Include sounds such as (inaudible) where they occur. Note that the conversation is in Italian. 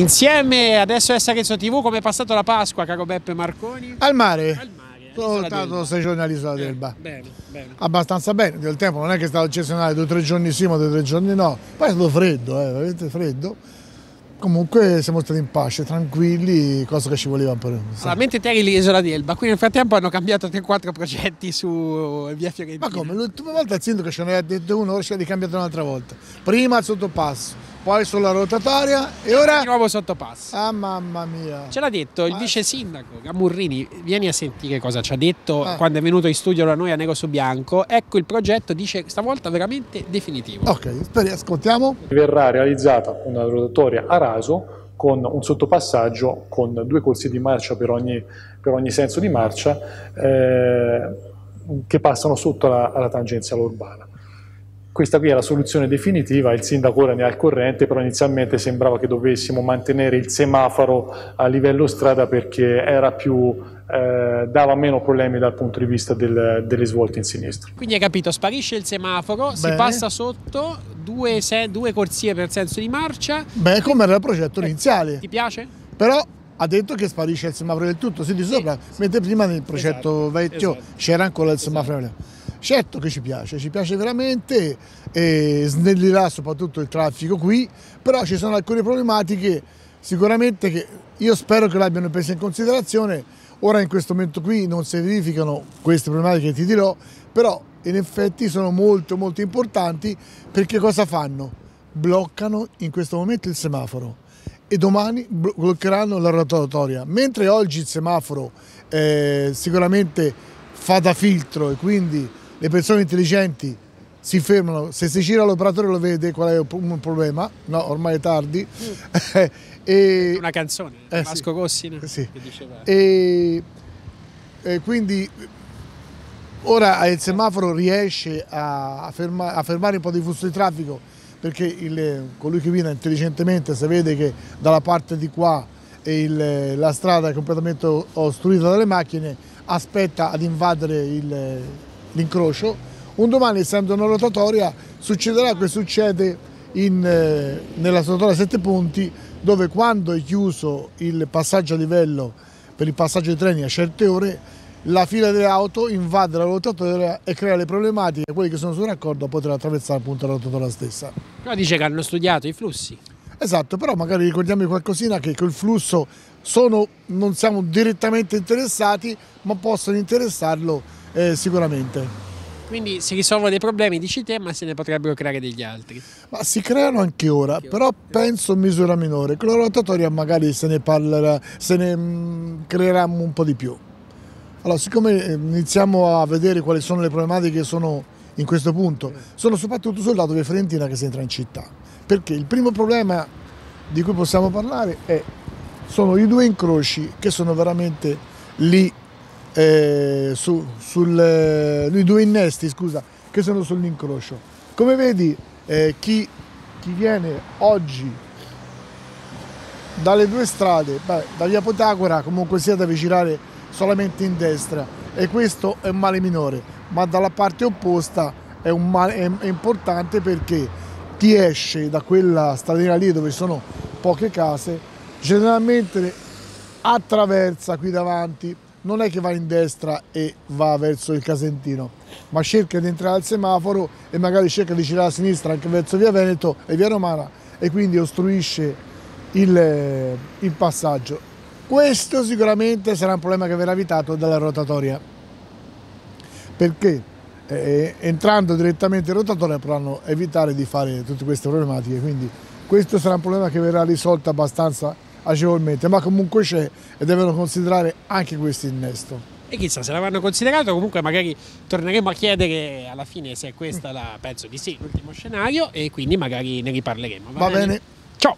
Insieme adesso è Sarezzo TV, come è passato la Pasqua, caro Beppe Marconi? Al mare. Al mare. Sono stato sei giorni all'isola Eh, d'Elba. bene, bene. Abbastanza bene, del tempo non è che è stato eccezionale, due o tre giorni sì, ma due o tre giorni no. Poi è stato freddo, eh, veramente freddo. Comunque siamo stati in pace, tranquilli, cosa che ci voleva per Allora, mentre te eri l'isola di Elba, qui nel frattempo hanno cambiato 3-4 progetti su via Fiorentina. Ma come? L'ultima volta il sindaco ce ne ha detto uno, ora ce l'ha ricambiato un'altra volta. Prima il sottopasso, poi sulla rotatoria e ora... Di nuovo sottopasso. Ah mamma mia! Ce l'ha detto il Ah. vice sindaco Gamurrini, vieni a sentire cosa ci ha detto Ah. quando è venuto in studio da noi a Nero su Bianco. Ecco il progetto, dice stavolta veramente definitivo. Ok, speri, ascoltiamo. verrà realizzata una rotatoria a raso con un sottopassaggio con due corsi di marcia per ogni, per ogni senso di marcia eh, che passano sotto la, alla tangenziale urbana. Questa qui è la soluzione definitiva, il sindaco ora ne ha il corrente, però inizialmente sembrava che dovessimo mantenere il semaforo a livello strada perché era più, eh, dava meno problemi dal punto di vista del- delle svolte in sinistra. Quindi hai capito, sparisce il semaforo, si Bene. passa sotto, due, se- due corsie per senso di marcia. Beh, come era il progetto iniziale. Ti piace? Però ha detto che sparisce il semaforo del tutto, si di sopra, mentre prima nel progetto Esatto, vecchio esatto. c'era ancora il semaforo. Certo che ci piace, ci piace veramente e snellirà soprattutto il traffico qui, però ci sono alcune problematiche sicuramente che io spero che l'abbiano presa in considerazione. Ora in questo momento qui non si verificano queste problematiche che ti dirò, però in effetti sono molto molto importanti perché cosa fanno? Bloccano in questo momento il semaforo e domani blo- bloccheranno la rotatoria. Mentre oggi il semaforo eh, sicuramente fa da filtro e quindi le persone intelligenti si fermano, se si gira l'operatore lo vede qual è un problema, no ormai è tardi, (laughs) e, Una canzone, Eh, Vasco sì. Rossi no? Sì. che diceva... e, e quindi ora il semaforo riesce a, ferma- a fermare un po' di flusso di traffico perché il- colui che viene intelligentemente se vede che dalla parte di qua il- la strada è completamente ostruita dalle macchine aspetta ad invadere il- l'incrocio un domani essendo una rotatoria succederà che succede in, eh, nella rotatoria a sette punti dove quando è chiuso il passaggio a livello per il passaggio dei treni a certe ore la fila delle auto invade la rotatoria e crea le problematiche. Quelli che sono sul raccordo poter attraversare appunto la rotatoria stessa. Però dice che hanno studiato i flussi. Esatto però magari ricordiamo qualcosina che col flusso sono, non siamo direttamente interessati ma possono interessarlo eh, sicuramente Quindi si risolvono dei problemi, dici te, ma se ne potrebbero creare degli altri. Ma si creano anche ora, però penso in misura minore. Con la rotatoria magari se ne parlerà, se ne mm, creeranno un po' di più. Allora, siccome eh, iniziamo a vedere quali sono le problematiche che sono in questo punto, sono soprattutto sul lato di Fiorentina che si entra in città. Perché il primo problema di cui possiamo parlare è, sono i due incroci che sono veramente lì, eh, su, sul, eh, i due innesti, scusa, che sono sull'incrocio. Come vedi, eh, chi, chi viene oggi dalle due strade, beh, da via Potagora comunque sia deve girare solamente in destra e questo è un male minore, ma dalla parte opposta è, un male, è, è importante perché chi esce da quella stradina lì dove sono poche case, generalmente attraversa qui davanti, non è che va in destra e va verso il Casentino, ma cerca di entrare al semaforo e magari cerca di girare a sinistra anche verso via Veneto e via Romana e quindi ostruisce il, il passaggio. Questo sicuramente sarà un problema che verrà evitato dalla rotatoria, perché eh, entrando direttamente in rotatoria potranno evitare di fare tutte queste problematiche, quindi questo sarà un problema che verrà risolto abbastanza agevolmente, ma comunque c'è e devono considerare anche questo innesto. E chissà, se l'avranno considerato, comunque magari torneremo a chiedere alla fine se è questa la, penso di sì, l'ultimo scenario e quindi magari ne riparleremo. Va bene? Ciao!